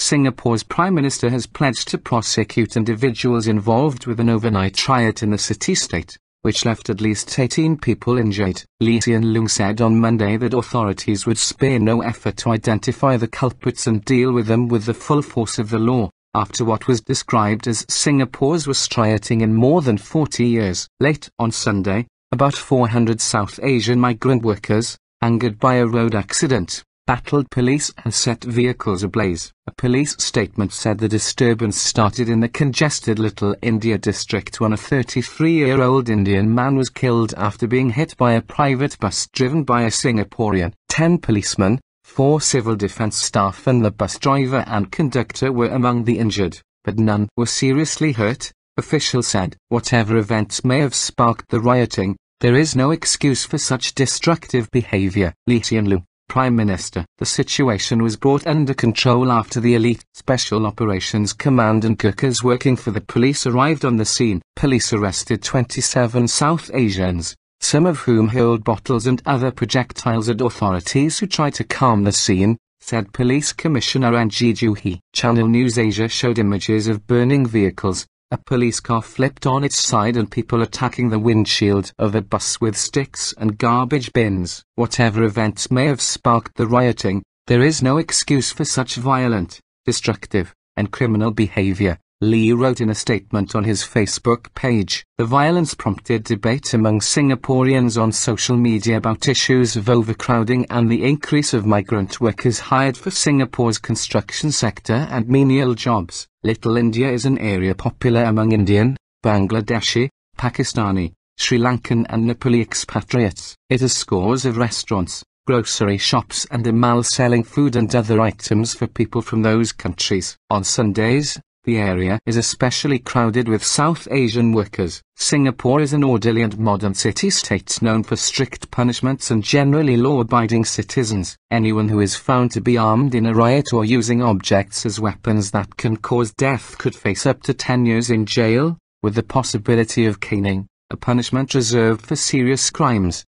Singapore's Prime Minister has pledged to prosecute individuals involved with an overnight riot in the city-state, which left at least 18 people injured. Lee Hsien Loong said on Monday that authorities would spare no effort to identify the culprits and deal with them with the full force of the law, after what was described as Singapore's worst rioting in more than 40 years. Late on Sunday, about 400 South Asian migrant workers, angered by a road accident, battled police and set vehicles ablaze. A police statement said the disturbance started in the congested Little India district when a 33-year-old Indian man was killed after being hit by a private bus driven by a Singaporean. Ten policemen, four civil defense staff and the bus driver and conductor were among the injured, but none were seriously hurt, officials said. Whatever events may have sparked the rioting, there is no excuse for such destructive behavior. Lee Loong Prime Minister. The situation was brought under control after the elite Special Operations Command and Gurkhas working for the police arrived on the scene. Police arrested 27 South Asians, some of whom hurled bottles and other projectiles at authorities who tried to calm the scene, said Police Commissioner Ng Joo Channel News Asia showed images of burning vehicles, a police car flipped on its side and people attacking the windshield of a bus with sticks and garbage bins. Whatever events may have sparked the rioting, there is no excuse for such violent, destructive, and criminal behavior. Lee wrote in a statement on his Facebook page. The violence prompted debate among Singaporeans on social media about issues of overcrowding and the increase of migrant workers hired for Singapore's construction sector and menial jobs. Little India is an area popular among Indian, Bangladeshi, Pakistani, Sri Lankan and Nepali expatriates. It has scores of restaurants, grocery shops and a mall selling food and other items for people from those countries. On Sundays, the area is especially crowded with South Asian workers. Singapore is an orderly and modern city-state known for strict punishments and generally law-abiding citizens. Anyone who is found to be armed in a riot or using objects as weapons that can cause death could face up to 10 years in jail, with the possibility of caning, a punishment reserved for serious crimes.